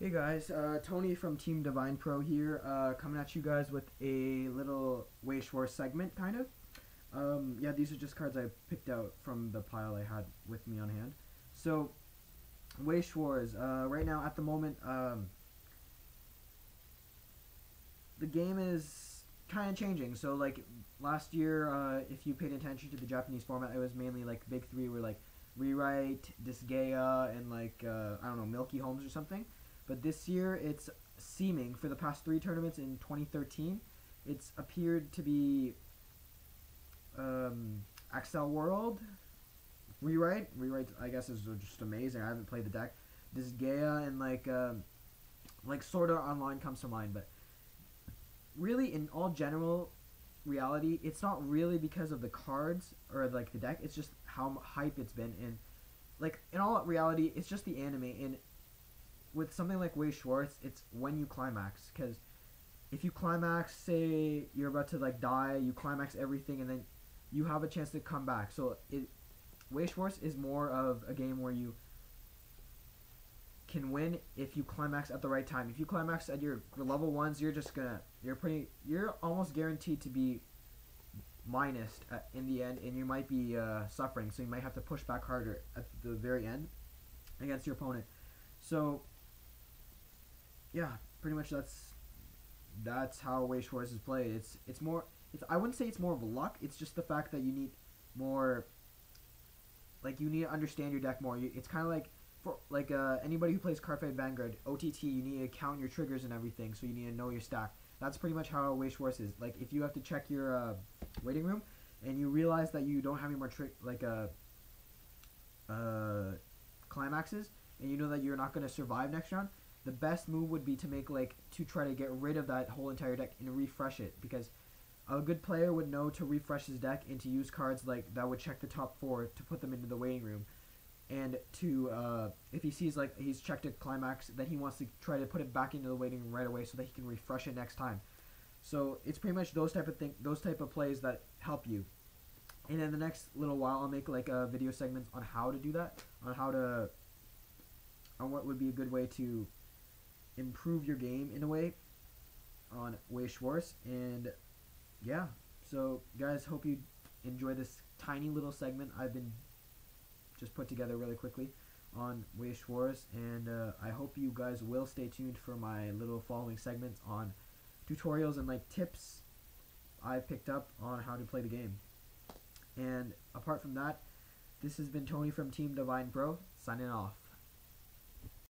Hey guys, uh, Tony from Team Divine Pro here, uh, coming at you guys with a little Weiss Schwarz segment, kind of. Um, yeah, these are just cards I picked out from the pile I had with me on hand. So, Weiss Schwarz, uh, right now, at the moment, um, the game is kind of changing. So, like, last year, uh, if you paid attention to the Japanese format, it was mainly, like, big three were, like, Rewrite, Disgaea, and, like, uh, I don't know, Milky Holmes or something. But this year, it's seeming for the past three tournaments in 2013, it's appeared to be um, Accel World, Rewrite. Rewrite, I guess, is just amazing. I haven't played the deck. Disgaea and like um, like Sword Art Online comes to mind, but really, in all general reality, it's not really because of the cards or like the deck. It's just how hype it's been, and like in all reality, it's just the anime and with something like Weiss Schwarz, it's when you climax. Because if you climax, say you're about to like die, you climax everything, and then you have a chance to come back. So it Weiss Schwarz is more of a game where you can win if you climax at the right time. If you climax at your level ones, you're just gonna you're pretty you're almost guaranteed to be minus in the end, and you might be uh, suffering. So you might have to push back harder at the very end against your opponent. So yeah, pretty much that's that's how Weiss Schwarz is played. It's it's more it's I wouldn't say it's more of luck. It's just the fact that you need more like you need to understand your deck more. You, it's kind of like for like uh, anybody who plays Cardfight Vanguard OTT, you need to count your triggers and everything, so you need to know your stack. That's pretty much how Weiss Schwarz is. Like if you have to check your uh, waiting room and you realize that you don't have any more trick like uh, uh, climaxes, and you know that you're not going to survive next round, the best move would be to make like to try to get rid of that whole entire deck and refresh it because a good player would know to refresh his deck and to use cards like that would check the top four to put them into the waiting room. And to uh, if he sees like he's checked a climax then he wants to try to put it back into the waiting room right away so that he can refresh it next time. So it's pretty much those type of thing those type of plays that help you. And in the next little while i'll make like a video segments on how to do that on how to on what would be a good way to improve your game in a way on Weiss Schwarz. And yeah, so guys, hope you enjoy this tiny little segment I've been just put together really quickly on Weiss Schwarz. And uh, I hope you guys will stay tuned for my little following segments on tutorials and like tips I picked up on how to play the game. And apart from that, this has been Tony from Team Divine Pro, signing off.